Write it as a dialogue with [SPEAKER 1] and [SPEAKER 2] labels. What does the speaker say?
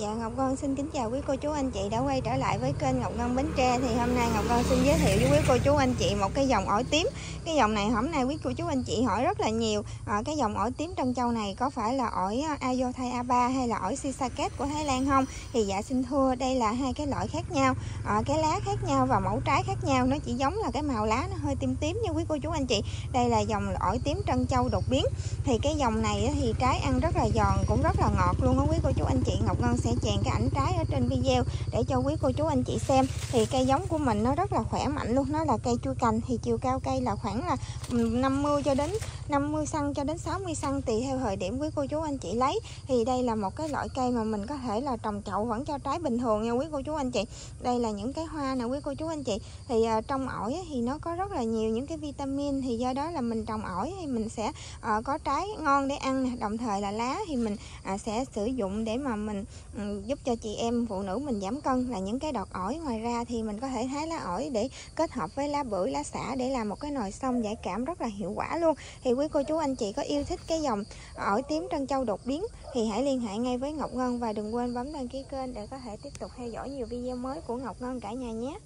[SPEAKER 1] Dạ Ngọc Ngân xin kính chào quý cô chú anh chị đã quay trở lại với kênh Ngọc Ngân Bến Tre. Thì hôm nay Ngọc Ngân xin giới thiệu với quý cô chú anh chị một cái dòng ổi tím. Cái dòng này hôm nay quý cô chú anh chị hỏi rất là nhiều. À, cái dòng ổi tím trân châu này có phải là ổi ờ, Ayothai A3 hay là ổi Sisaket của Thái Lan không? Thì dạ xin thưa đây là hai cái loại khác nhau. À, cái lá khác nhau và mẫu trái khác nhau nó chỉ giống là cái màu lá nó hơi tím tím nha quý cô chú anh chị. Đây là dòng ổi tím trân châu đột biến. Thì cái dòng này thì trái ăn rất là giòn cũng rất là ngọt luôn á quý cô chú anh chị. Ngọc Ngân sẽ chèn cái ảnh trái ở trên video để cho quý cô chú anh chị xem. Thì cây giống của mình nó rất là khỏe mạnh luôn nó là cây chua cành thì chiều cao cây là khoảng là 50 cho đến 50 xăng cho đến 60 xăng tùy theo thời điểm quý cô chú anh chị lấy. Thì đây là một cái loại cây mà mình có thể là trồng chậu vẫn cho trái bình thường nha quý cô chú anh chị. Đây là những cái hoa nè quý cô chú anh chị. Thì uh, trong ổi thì nó có rất là nhiều những cái vitamin thì do đó là mình trồng ổi thì mình sẽ uh, có trái ngon để ăn đồng thời là lá thì mình uh, sẽ sử dụng để mà mình Ừ, giúp cho chị em phụ nữ mình giảm cân là những cái đọt ổi ngoài ra thì mình có thể hái lá ổi để kết hợp với lá bưởi, lá xả để làm một cái nồi xông giải cảm rất là hiệu quả luôn. Thì quý cô chú, anh chị có yêu thích cái dòng ổi tím trân châu đột biến thì hãy liên hệ ngay với Ngọc Ngân và đừng quên bấm đăng ký kênh để có thể tiếp tục theo dõi nhiều video mới của Ngọc Ngân cả nhà nhé.